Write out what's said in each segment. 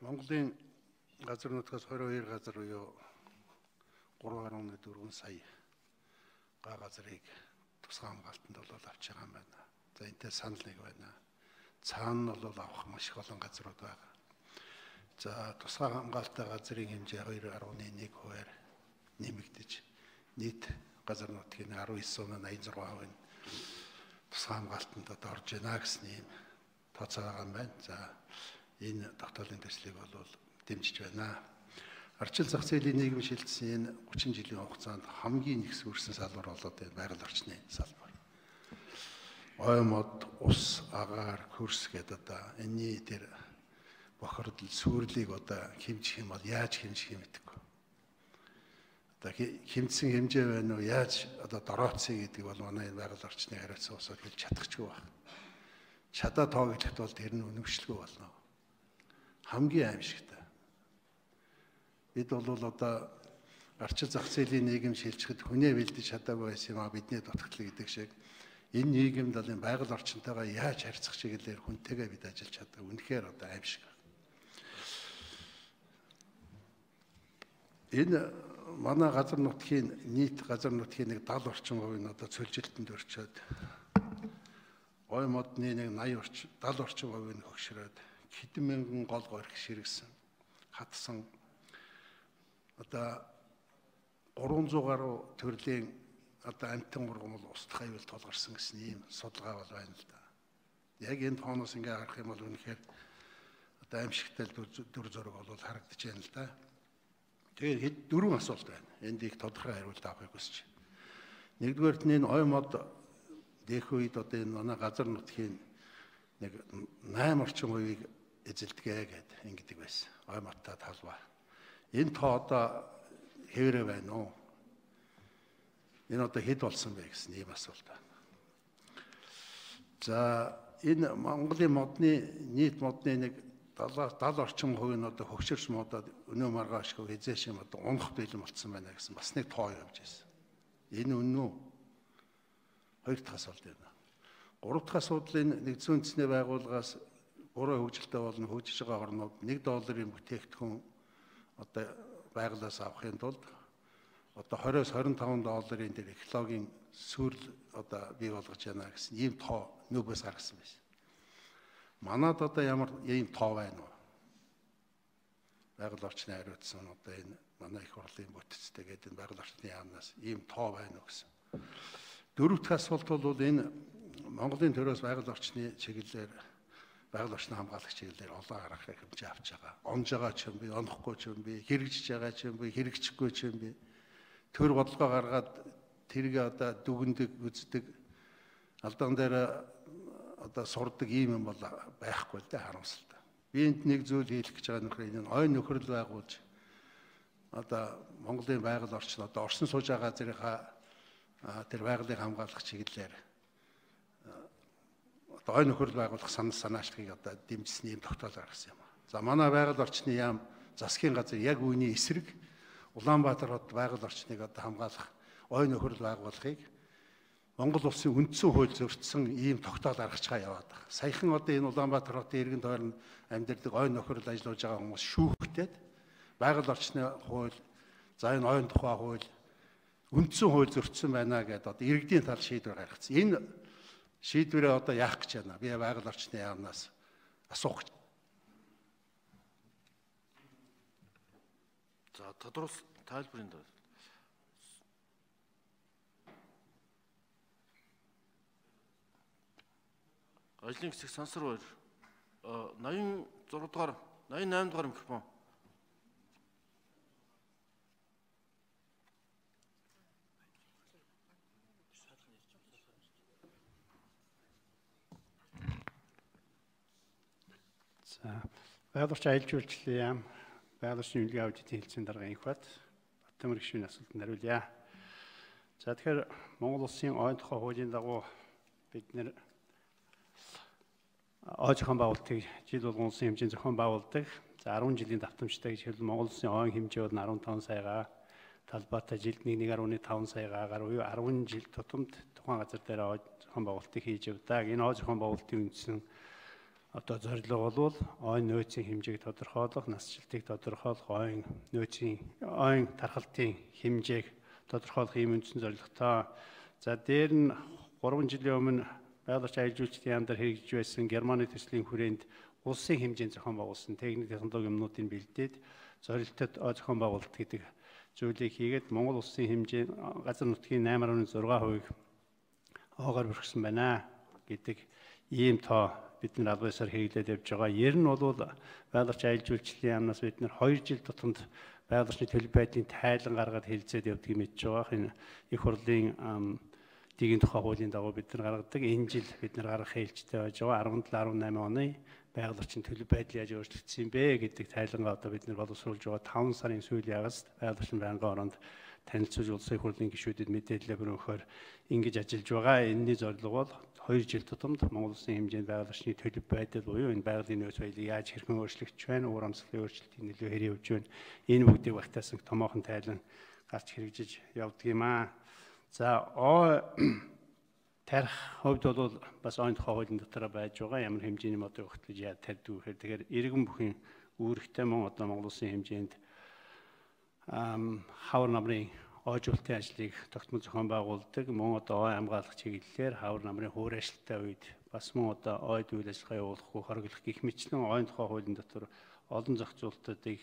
Монголын газар нутгаас 22 газар буюу 3.4 сая га газрыг тусгай хамгаалтанд бол авч байгаа юм байна. За энтэй санал нэг байна. Цаана нь бол авах маш их олон газрууд байгаа. За тусгай хамгаалалттай газрын хэмжээ 2.1 хувиар нэмэгдэж нийт газар нутгийн 19.86% нь тусгай хамгаалтанд орж байна гэсэн юм тооцоо байгаа юм байна. За энэ тогтоолын төслийг бол дэмжиж байна. Арчил зах зээлийн нийгэм шилжсэн энэ 30 жилийн хугацаанд хамгийн их сүрсэн салбар болоод энэ байгаль орчны салбар. Ой мод, ус, агаар, хөрс гэдэг одоо энэний тэр бохирдол сүрлийг одоо хэмжих юм бол яаж хэмжих юм гэдэггүй. Одоо хэмжсэн хэмжээ байна уу? Яаж одоо дорооцъё гэдэг бол манай энэ байгаль орчны хариуцсан усаар хэлж чадахгүй байна. Чадаа тоогдоход бол тэр нь үнэмшлгүй болно. Хамгийн аимшигтай бид бол одоо арчил зах зээлийн нийгэм шилжихэд хүнээ бэлдэж чадаагүй байсан юм а бидний дутагдлаа гэдэг шиг. Энэ нийгэмд бол энэ байгаль орчинтойгоо яаж харьцах чиглэлээр хүнтэйгээ бид ажиллаж чаддаг үнэхээр одоо аимшиг. Энэ манай газар нутгийн нийт газар нутгийн нэг 70 орчим хувь нь одоо цөлжилтэнд өрчөөд. Ой модны нэг 80 орчим 70 орчим хувь нь хөгшрөөд хэдэн мянган гол горих ширгсэн хатсан одоо 300 гаруй төрлийн одоо амтан ургамал устдах аюул тулгарсан гэсэн ийм судалгаа бол байна л да. Яг энэ тооноос ингээ харах юм бол үнэхээр одоо аимшигтай дүр зураг бол харагдаж байна л да. Тэгээд хэд дөрвөн асуулт байна. Энд их тодорхой хариулт авахыг хүсэж байна. Нэгдүгээрт энэ ой мод дэх үед одоо энэ манай газар нутгийн нэг 8 орчим хувийг эзэлдэгэ гэдэг ингэдэг байсан. Ой модтой талбай. Энэ тоо одоо хэврэ байна уу? Энэ одоо хэд болсон бэ гэсэн ийм асуулт байна. За энэ Монголын модны нийт модны нэг 70 70 орчим хувь нь одоо хөгшөрч модод өнөө маргаашгүй хизээш юм одоо унах бэлэн болцсон байна гэсэн бас нэг тоо явж байсан. Энэ үнэн үү? Хоёр дахь асуулт байна. Гурав дахь асуудал энэ нэгдсэн үндэсний байгууллагаас буруу хөгжилтэй болно хөгжиж байгаа орнууд 1 долларын бүтээгдэхүүн одоо байгалаас авахын тулд одоо 20-с 25 долларын дээр экологийн сүрэл одоо бий болгож байна гэсэн ийм тоо нүүбээс гаргасан байсан. Манад одоо ямар ийм тоо байна вэ? Байгаль орчны хариуцсан одоо энэ манай их хурлын бүтцтэй гэдэг энэ байгаль орчны яамнаас ийм тоо байна уу гэсэн. Дөрөв дэх асуулт бол энэ Монголын төрөөс байгаль орчны чиглэлээр байгаль орчны хамгаалагч чиглэлээр олон арга хэмжээ авч байгаа. Онж байгаа ч юм би, онохгүй ч юм би, хэрэгжиж байгаа ч юм би, хэрэгжихгүй ч юм би. Төр бодлого гаргаад тэргээ одоо дүгндэг, үздэг алдаан дээр одоо сурдаг ийм юм бол байхгүй л дээ харамсалтай. Би энд нэг зүйл хэлэх гэж байгаа нөхөр энэ ой нөхрөл байгуулж одоо Монголын байгаль орчин одоо орсон сууж байгаа газрынхаа тэр байгалыг хамгаалах чиглэлээр одоо ой нөхөрл байгуулах санал санаачлагыг одоо дэмжсэн юм тогтоол гаргасан юм. За манай байгаль орчны яам засгийн газар яг үүний эсрэг Улаанбаатар хот байгаль орчныг одоо хамгаалах ой нөхөрл байгуулахыг Монгол улсын үндсэн хууль зөрчсөн ийм тогтоол гаргаж байгаа яваад байна. Саяхан одоо энэ Улаанбаатар хотын иргэн тойрон амьдардаг ой нөхөрл ажиллаж байгаа хүмүүс шүүхтээд байгаль орчны хууль за энэ ойн тухай хууль үндсэн хууль зөрчсөн байна гэдээ одоо иргэдийн тал шийдвэр гаргацсан. Энэ шийдвэрээ одоо яах гэж байна. Би байгаль орчны яамнаас асуух гэж. За тодорхой тайлбарын дээр ажлын хэсэг сансар баяр 86 дугаар 88 дугаар микрофон За байгаль аялал жуулчлалын яам байгаль орчны үнэлгээ аудитын хэлтсийн дарга инх бат Баттамэр гишүүний асуултанд хариулъя. За тэгэхээр Монгол улсын ойн тухай хуулийн дагуу бид нэр ой зохион байгуулалтыг жил болгон улсын хэмжээний зохион байгуулдаг. За 10 жилийн давтамжтай гэж хэлбэл Монгол улсын ойн хэмжээ бол 15 саяга талбайтай жилд 1.5 саягаар буюу 10 жил тутамд тухайн газар дээр ой зохион байгуулалтыг хийж явдаг. Энэ ой зохион байгуулалтын үндсэн одоо зорилго бол ойн нөөцийн хэмжээг тодорхойлох, насжилтыг тодорхойлох, ойн нөөцийн ойн тархалтын хэмжээг тодорхойлох ийм үндсэн зорилготой. За дээр нь 3 жилийн өмнө байгалийн жуулчлалын яамдаар хэрэгжиж байсан Германы төслийн хүрээнд улсын хэмжээнд зохион байгуулсан техник технологи юмнуудыг бэлдээд зорилтод зохион байгуулалт гэдэг зүйлийг хийгээд Монгол улсын хэмжээ газар нутгийн 8.6%-ийг оогоор бүрхсэн байна гэдэг ийм тоо бид нар албасаар хэрэглээд явж байгаа. Ер нь бол байгалийн аялал жуулчлалын яамнаас бид нар 2 жил тутамд байгалийн төлөв байдлын тайлан гаргаад хэлцээд явдгийг мэдж байгаа. Энэ их хурлын дигийн тухай хуулийн дагуу бид нар гаргадаг. Энэ жил бид нар гаргах хэлцтэй байж байгаа 17 18 оны байгаль орчин төлөв байдал яаж өөрчлөгдсөн юм бэ гэдэг тайлангаа одоо бид нэр боловсруулж байгаа 5 сарын сүүлийн ягас байгаль орчин байнгын оронд танилцуулж улсын хурлын гишүүдэд мэдээлэл өргөхөөр ингэж ажиллаж байгаа. Энэний зорилго бол 2 жил тутамд Монгол Улсын хэмжээнд байгаль орчны төлөв байдал буюу энэ байгалийн нөөц баялаг яаж хэрхэн өөрчлөгдөж байна, уур амьсгалын өөрчлөлтийн нөлөө хэрэг явж байна. Энэ бүгдийг багтаасан томоохон тайлан гарч хэрэгжиж явдаг юм аа. За оо тарих хувьд бол бас ойн тухай хуулийн дотор байж байгаа ямар хэмжээний модыг өгтлөж яа тарьдаг гэхээр тэгэхээр иргэн бүхэн үүрэгтэй мөн одоо Монгол Улсын хэмжээнд хавар намрын ойжуулалтын ажлыг тогтмол зохион байгуулдаг мөн одоо ой хамгаалах чиглэлээр хавар намрын хөөр ажилттай үед бас мөн одоо ойд үйл ажиллагаа явуулах хуу хориглох гих мэтлэн ойн тухай хуулийн дотор олон зохицуултуудыг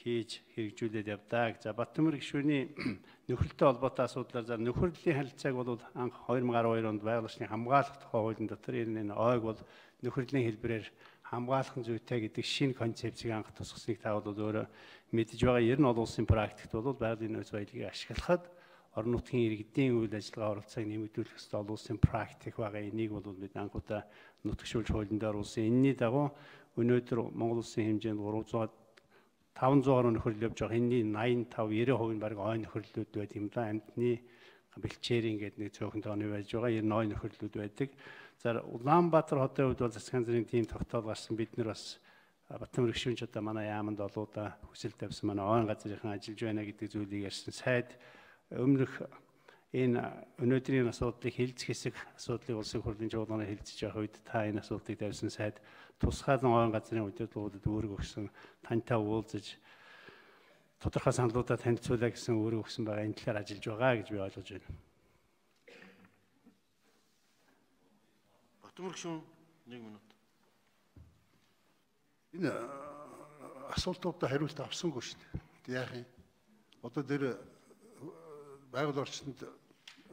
хийж хэрэгжүүлээд явдаг. За Баттамэр гишүүний нөхөрлөлтэй холбоотой асуудлаар за нөхөрлөлийн харилцааг бол анх 2012 онд байгалийн хамгаалах тухай хуулийн дотор энэ ойг бол нөхөрлөлийн хэлбэрээр хамгаалах зүйтэй гэдэг шинэ концепцийг анх тусгасныг та бол өөрөө мэдж байгаа. Ер нь бол улсын практикт бол байгалийн нөөц баялагийг ашиглахад орон нутгийн иргэдийн үйл ажиллагаа оролцоог нэмэгдүүлэх ёстой улсын практик байгаа. Энийг бол бид анхудаа нутагшуулж хуулийн дээр улсын энэний дагуу өнөөдөр Монгол улсын хэмжээнд 300 500 гаруй нөхөрлөл явж байгаа. Энэний 85 90% нь баг ой нөхөрлөлүүд байт юм да. Амьтны бэлчээрийн гэдэг нэг цөөхөн тооны байж байгаа. 90 нөхөрлөлүүд байдаг. За Улаанбаатар хотын хувьд бол засгийн газрын тийм тогтоол гарсан бид нар бас Батмөр гүшүүнч одоо манай яаманд олоуда хүсэл тавьсан манай ойн газрынхан ажиллаж байна гэдэг зүйлийг ярьсан. Сайд өмнөх энэ өнөөдрийн асуудлыг хилцэх хэсэг асуудлыг улсын хурлын жуулганы хилцэж явах үед та энэ асуудлыг тавьсан сайд тусгаалan ойн газрын удирдлагуудад үүрэг өгсөн тантай уулзаж тодорхой саналуудаа танилцуулаа гэсэн үүрэг өгсөн байгаа энэ талаар ажиллаж байгаа гэж би ойлгож байна. Батмөр гүшүүн 1 минут. Энэ асуултуудад хариулт авсангүй шүү дээ. Яах юм? Одоо тэр байгаль орчинд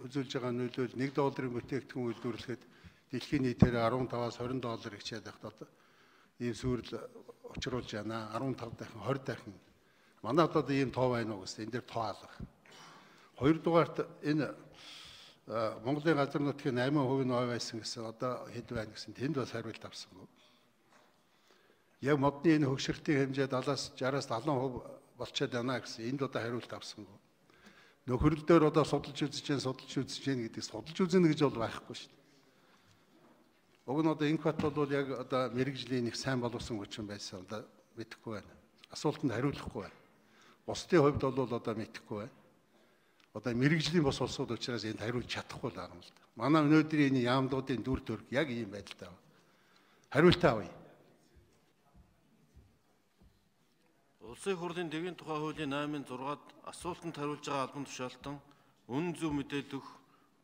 үзүүлж байгаа нөлөөл 1 долларын бүтээгдэхүүн үйлдвэрлэхэд дэлхийн нийтээр 15-аас 20 доллар хичээд байхад одоо ийм сүрэл учруулж байна. 15 дахин 20 дахин. Манайд одоо ийм тоо байна уу гэсэн. Энд дээр тоо алах. Хоёрдугаарт энэ Монголын газар нутгийн 8% нь ой байсан гэсэн одоо хэд байна гэсэн тэнд бас хариулт авсангүй. Яг модны энэ хөгшөртийн хэмжээ 70-аас 60-аас 70% болчиход байна гэсэн энд одоо хариулт авсангүй. Нөхөрлөл дээр одоо судалж үзэж जैन судалж үзэж जैन гэдэг судалж үзэнэ гэж бол байхгүй шүү дээ. Уг нь одоо инкват бол яг одоо мэрэгжлийн нэг сайн боловсон хүчин байсан одоо мэдэхгүй байна. Асуултанд хариулахгүй байна. Бусдын хувьд бол одоо мэдэхгүй байна. Одоо мэрэгжлийн бос улсууд учраас энд хариулж чадахгүй л байгаа юм л да. Манай өнөөдрийн энэ яамдуудын дүр төрх яг ийм байдалтай байна. Хариултаа авъя. Улсын хурлын дэгийн тухай хуулийн 8-ын 6-ад асуултанд хариулж байгаа албан тушаалтан үнэн зөв мэдээлэх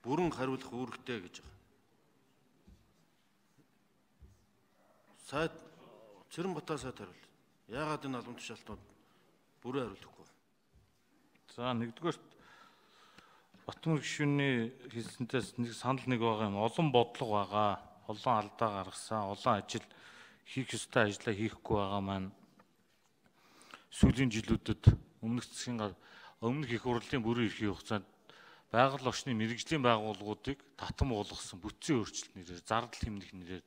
бүрэн хариулах үүрэгтэй гэж байна. сайд Цэрэнбатаа сайд хариул. Яагаад энэ албан тушаалтнууд бүрэн хариулахгүй? За нэгдүгээрт Батмөр гишүүний хэлсэнтээс нэг санал нэг байгаа юм. Олон бодлого байгаа. Олон алдаа гаргасан. Олон ажил хийх ёстой ажлаа хийхгүй байгаа маань сүүлийн жилүүдэд өмнөх засгийн гар өмнөх их хурлын бүрэн эрхийн хугацаанд байгаль орчны мэрэгжлийн байгууллагуудыг татан уулгасан бүтцийн өөрчлөлт нэрээр зардал хэмнэх нэрээр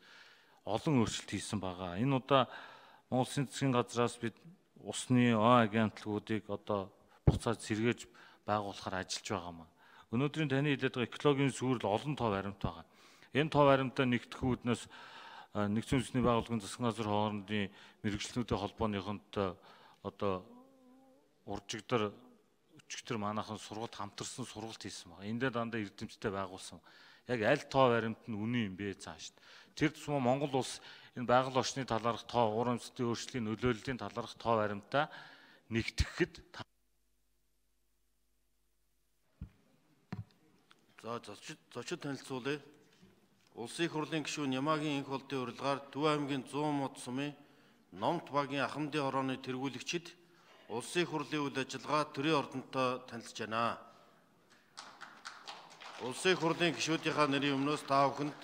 олон өөрчлөлт хийсэн байгаа. Энэ удаа Монгол Улсын засгийн газраас бид усны агентлагуудыг одоо буцаад сэргээж байгуулахаар ажиллаж байгаа маа. Өнөөдрийн таны хэлээд байгаа экологийн сүрэл олон тоо баримт байгаа. Энэ тоо баримтаа нэгтгэх үүднээс нэгдсэн үндэсний байгууллагын засгийн газар хоорондын мэрэгчлэнүүдийн холбооныхонд одоо уржигдэр өчигдөр манайхан сургалт хамтарсан сургалт хийсэн байна. Энд дээр дандаа эрдэмтдтэй байгуулсан. Яг аль тоо баримт нь үнэн юм бэ цааш. Тэр тусмаа Монгол улс энэ байгаль орчны талаарх тоо уур амьсгалын өөрчлөлийн нөлөөллийн талаарх тоо баримтаа нэгтгэхэд За зочид зочид танилцуулъя. Улсын их хурлын гишүүн Ямагийн инх болдын урилгаар Төв аймгийн 100 мод сумын Номт багийн Ахмадын хорооны тэргүүлэгчид улсын их хурлын үйл ажиллагаа төрийн ордонтой танилцж байна. Улсын их хурлын гишүүдийнхаа нэрийн өмнөөс та бүхэнд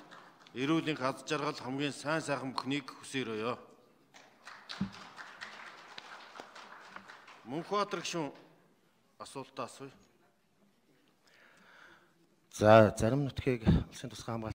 эрүүлийн аз жаргал хамгийн сайн сайхан бүхнийг хүсээрөөё. Мөнхбаатар гишүүн асуултаа асууя. За зарим нутгийг улсын тусгай хамгаалалт